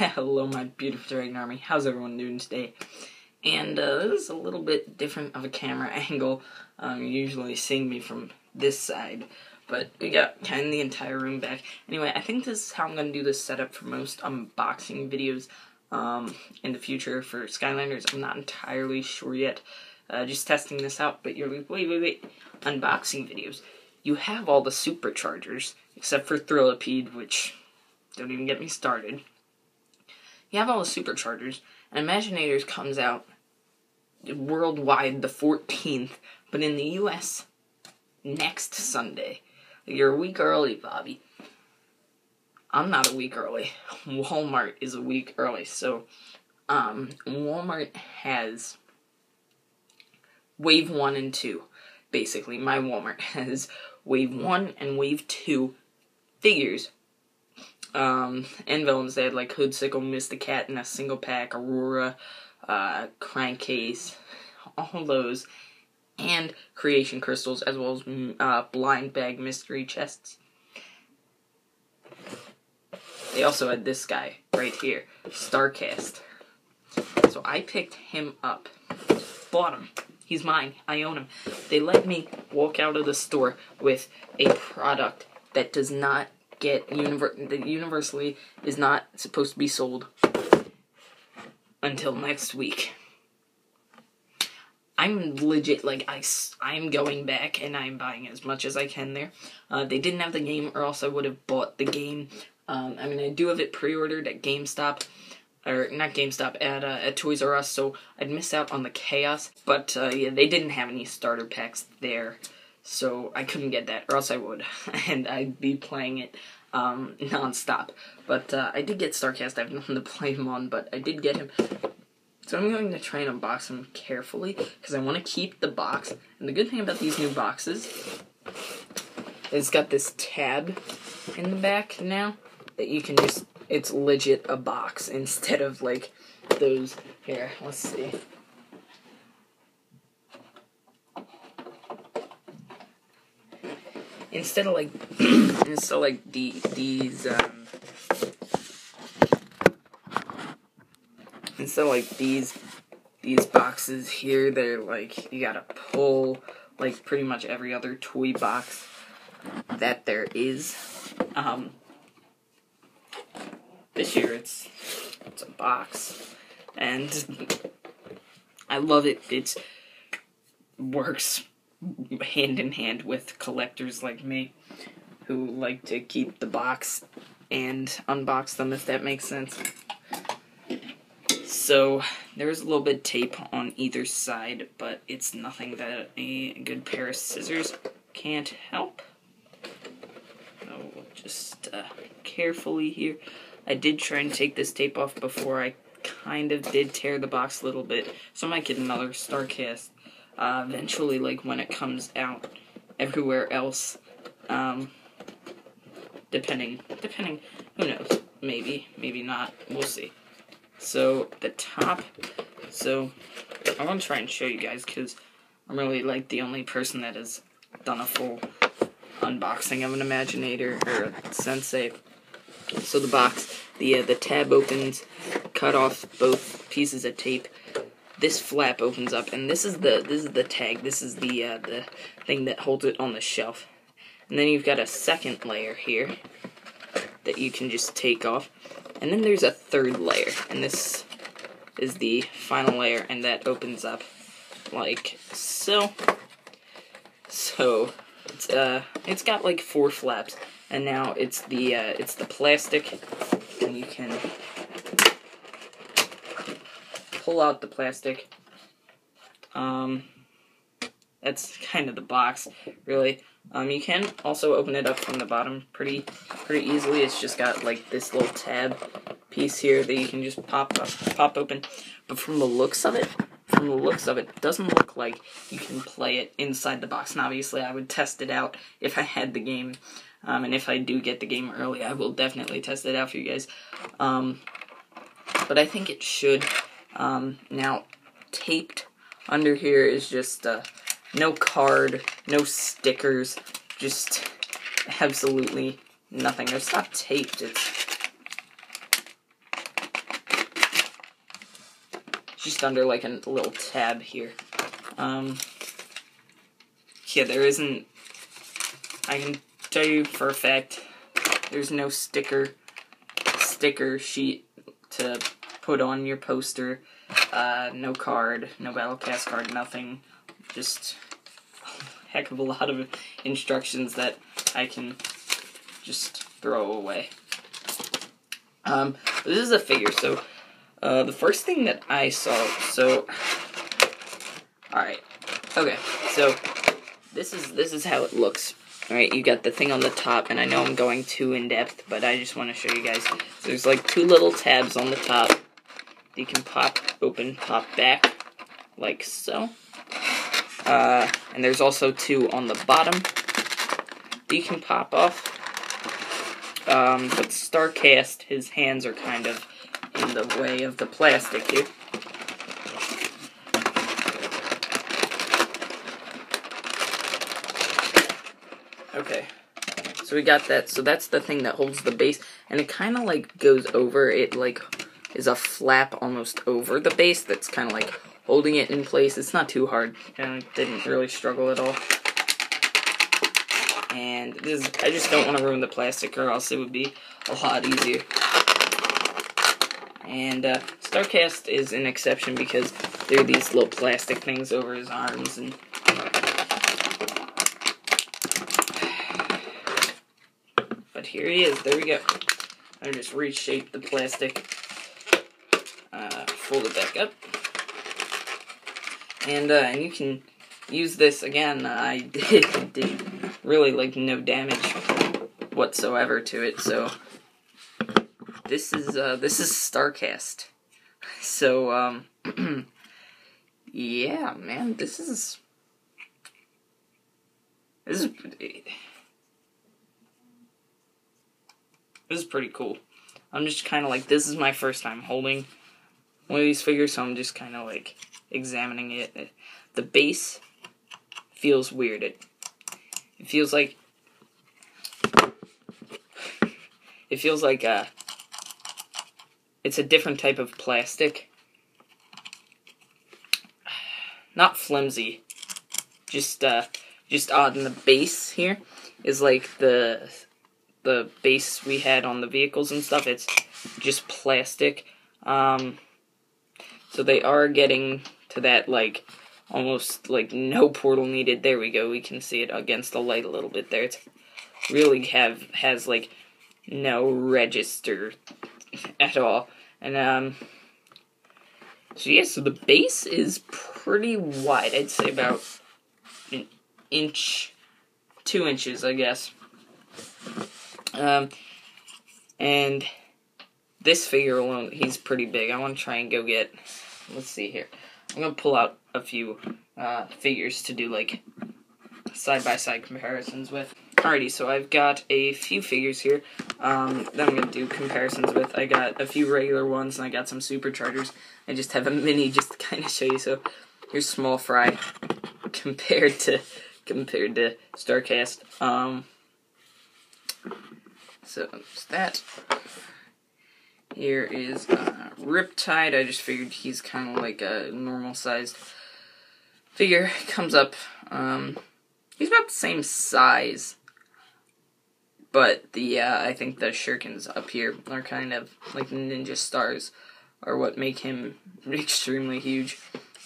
Hello, my beautiful Dragon Army. How's everyone doing today? And uh, this is a little bit different of a camera angle. Um, you're usually seeing me from this side, but we got kind of the entire room back. Anyway, I think this is how I'm going to do this setup for most unboxing videos um, in the future for Skylanders. I'm not entirely sure yet. Uh, just testing this out, but you're like, wait, wait, wait. Unboxing videos. You have all the superchargers, except for Thrillipede, which don't even get me started. You have all the superchargers, and Imaginators comes out worldwide the 14th, but in the US next Sunday. You're a week early, Bobby. I'm not a week early. Walmart is a week early. So, um, Walmart has wave one and two. Basically, my Walmart has wave one and wave two figures um, and villains. They had like Hoodsickle, Mysticat in a single pack, Aurora, uh, Krankcase, all those, and creation crystals, as well as mm, uh, blind bag mystery chests. They also had this guy right here, Starcast. So I picked him up, bought him. He's mine. I own him. They let me walk out of the store with a product that does not get univer- universally is not supposed to be sold until next week. I'm legit like I I'm going back and I'm buying as much as I can there. Uh, they didn't have the game, or else I would have bought the game. Um, I mean, I do have it pre-ordered at GameStop, or not GameStop at uh, at Toys R Us, so I'd miss out on the chaos. But uh, yeah, they didn't have any starter packs there, so I couldn't get that, or else I would, and I'd be playing it um, nonstop. But uh, I did get Starcast. I have nothing to play him on, but I did get him. So I'm going to try and unbox him carefully because I want to keep the box. And the good thing about these new boxes it's got this tab in the back now that you can just it's legit a box instead of like those here let's see instead of like instead of like the, these um, instead of like these these boxes here they're like you gotta pull like pretty much every other toy box that there is. Um this year it's it's a box. And I love it. It works hand in hand with collectors like me who like to keep the box and unbox them if that makes sense. So there's a little bit of tape on either side, but it's nothing that a good pair of scissors can't help. So just uh, carefully here. I did try and take this tape off before I kind of did tear the box a little bit, so I might get another Starcast uh, eventually, like when it comes out everywhere else. Um, depending, depending, who knows? Maybe, maybe not. We'll see. So the top. So I want to try and show you guys because I'm really like the only person that has done a full unboxing of an Imaginator or a Sensei. So the box, the uh, the tab opens, cut off both pieces of tape this flap opens up, and this is the this is the tag. This is the uh, the thing that holds it on the shelf. And then you've got a second layer here that you can just take off. And then there's a third layer, and this is the final layer, and that opens up like so. So it's uh it's got like four flaps, and now it's the uh, it's the plastic, and you can pull out the plastic. Um, that's kind of the box, really. Um, you can also open it up from the bottom pretty pretty easily. It's just got like this little tab piece here that you can just pop up, pop open. But from the looks of it, from the looks of it, it doesn't look like you can play it inside the box. And obviously, I would test it out if I had the game. Um, and if I do get the game early, I will definitely test it out for you guys. Um, but I think it should um, now, taped under here is just uh, no card, no stickers, just absolutely nothing. It's not taped, it's just under like a little tab here. Um, yeah, there isn't. I can tell you for a fact, there's no sticker sticker sheet to put on your poster. Uh, no card, no battle pass card, nothing. Just a heck of a lot of instructions that I can just throw away. Um, this is a figure, so uh, the first thing that I saw, so, alright, okay, so this is this is how it looks. Alright, you got the thing on the top, and I know I'm going too in depth, but I just want to show you guys. So there's like two little tabs on the top. You can pop open, pop back, like so. Uh, and there's also two on the bottom that you can pop off. Um, but Starcast, his hands are kind of in the way of the plastic here. Okay, so we got that. So that's the thing that holds the base, and it kind of like goes over. It like is a flap almost over the base that's kind of like holding it in place. It's not too hard. I didn't really struggle at all. And this is, I just don't want to ruin the plastic or else it would be a lot easier. And uh, Starcast is an exception because there are these little plastic things over his arms and But here he is. There we go. I just reshaped the plastic. Uh, fold it back up. And, uh, and you can use this again. I did, did really like no damage whatsoever to it, so this is uh this is Starcast. So um yeah, man, this is this is this is pretty cool. I'm just kind of like this is my first time holding one of these figures, so I'm just kind of like examining it. The base feels weird. It it feels like it feels like a it's a different type of plastic. Not flimsy. Just uh just odd and the base here is like the the base we had on the vehicles and stuff. It's just plastic. Um so they are getting to that like almost like no portal needed. There we go. We can see it against the light a little bit there. It's really have has like no register at all. And um so yeah, so the base is pretty wide. I'd say about an inch two inches, I guess. Um and this figure alone, he's pretty big. I want to try and go get let's see here. I'm gonna pull out a few uh, figures to do like side by side comparisons with. Alrighty, so I've got a few figures here um, that I'm gonna do comparisons with. I got a few regular ones and I got some superchargers. I just have a mini just to kind of show you. So here's Small Fry compared to compared to Starcast. Um, so that. Here is uh, Riptide. I just figured he's kind of like a normal sized figure. Comes up. Um, he's about the same size. But the uh, I think the shurikens up here are kind of like ninja stars, are what make him extremely huge.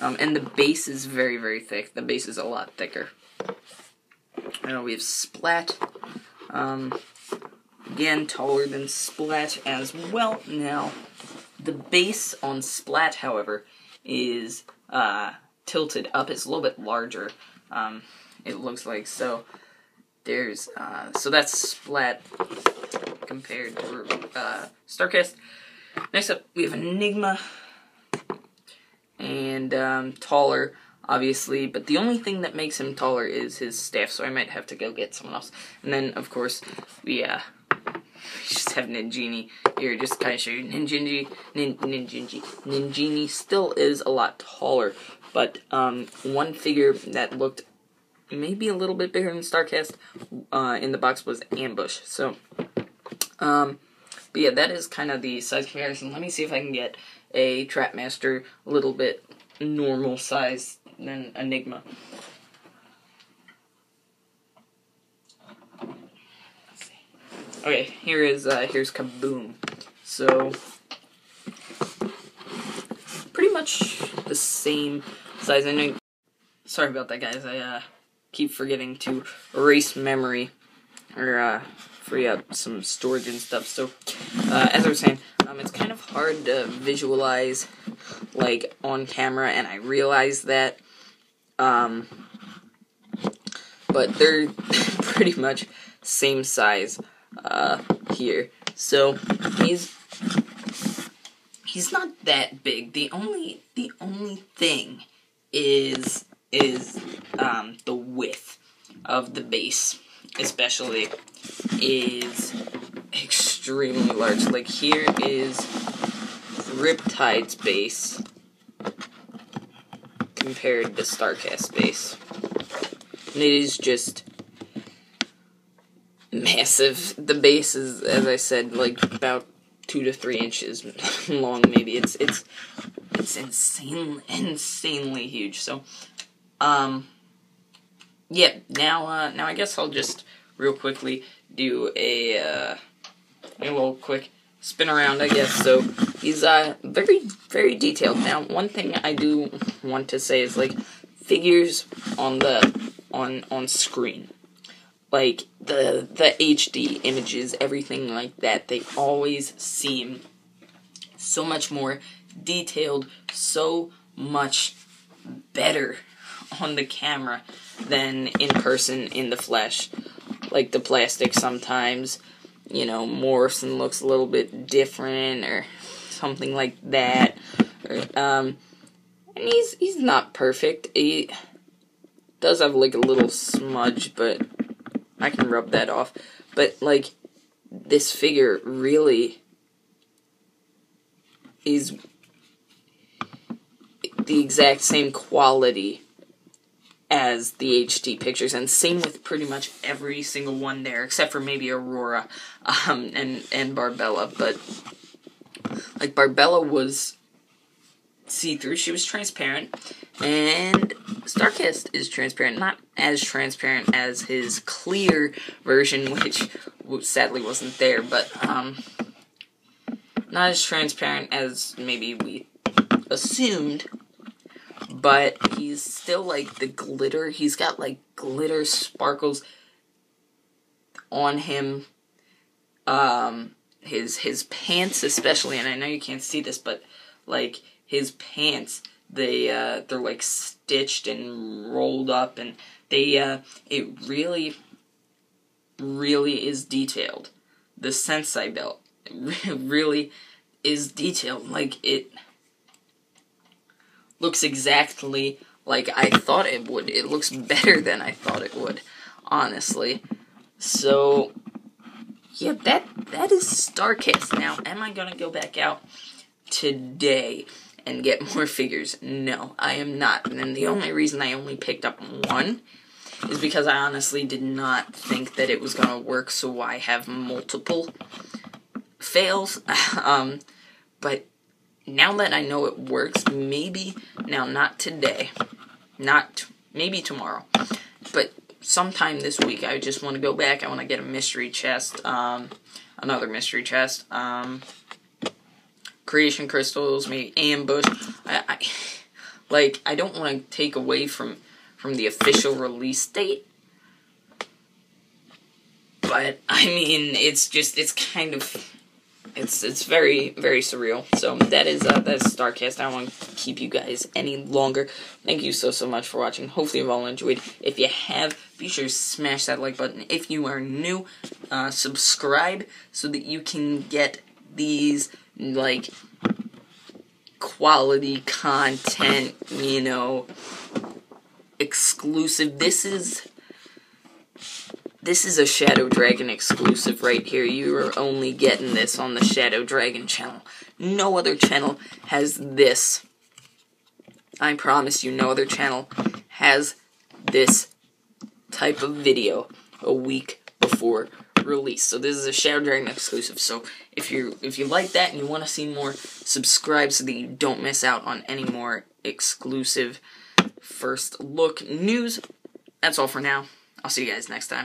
Um, and the base is very very thick. The base is a lot thicker. I know we have Splat. Um, Again, taller than Splat as well. Now, the base on Splat, however, is uh, tilted up. It's a little bit larger, um, it looks like. So, there's, uh, so that's Splat compared to uh, Starcast. Next up, we have Enigma, and um, taller, obviously, but the only thing that makes him taller is his staff, so I might have to go get someone else. And then, of course, we, uh, just have Ninjini here, just kind of show you. Ninjini, Nin, Ninjini, Ninjini still is a lot taller, but um, one figure that looked maybe a little bit bigger than Starcast uh, in the box was Ambush. So, um, But yeah, that is kind of the size comparison. Let me see if I can get a Trapmaster a little bit normal size than Enigma. Okay, here is uh, here's Kaboom. So pretty much the same size. I know. Sorry about that, guys. I uh, keep forgetting to erase memory or uh, free up some storage and stuff. So, uh, as I was saying, um, it's kind of hard to visualize like on camera, and I realize that. Um, but they're pretty much same size uh, here. So he's he's not that big. The only the only thing is is um, the width of the base, especially, is extremely large. Like here is Riptide's base compared to Starcast base. And it is just massive. The base is, as I said, like about two to three inches long. Maybe it's it's it's insane, insanely huge. So, um, yeah. Now, uh, now I guess I'll just real quickly do a uh, a little quick spin around. I guess so. He's uh very very detailed. Now, one thing I do want to say is like figures on the on on screen like the the HD images, everything like that, they always seem so much more detailed, so much better on the camera than in person in the flesh. Like the plastic sometimes, you know, Morrison looks a little bit different or something like that. Or, um and he's he's not perfect. He does have like a little smudge, but I can rub that off. But like this figure really is the exact same quality as the HD pictures, and same with pretty much every single one there, except for maybe Aurora um, and and Barbella. But like Barbella was see through; she was transparent, and Starcast is transparent, not as transparent as his clear version, which sadly wasn't there, but um, not as transparent as maybe we assumed. But he's still like the glitter. He's got like glitter sparkles on him. Um, his his pants especially, and I know you can't see this, but like his pants they uh, they're like stitched and rolled up, and they uh, it really really is detailed. The Sensei belt really is detailed. Like it looks exactly like I thought it would. It looks better than I thought it would, honestly. So yeah, that that is Starcast. Now, am I gonna go back out today? And get more figures. No, I am not. And the only reason I only picked up one is because I honestly did not think that it was going to work, so I have multiple fails. um, but now that I know it works, maybe, now not today, not, maybe tomorrow, but sometime this week, I just want to go back, I want to get a mystery chest, um, another mystery chest, um, creation crystals, maybe ambush. I, I like I don't want to take away from from the official release date. But I mean, it's just it's kind of it's it's very very surreal. So that is uh, that is Starcast. I don't want to keep you guys any longer. Thank you so so much for watching. Hopefully you've all enjoyed. If you have, be sure to smash that like button. If you are new, uh, subscribe so that you can get these like quality content, you know, exclusive. This is this is a Shadow Dragon exclusive right here. You are only getting this on the Shadow Dragon channel. No other channel has this. I promise you, no other channel has this type of video a week before release. So this is a Shadow Dragon exclusive. So if you if you like that and you want to see more, subscribe so that you don't miss out on any more exclusive first look news. That's all for now. I'll see you guys next time.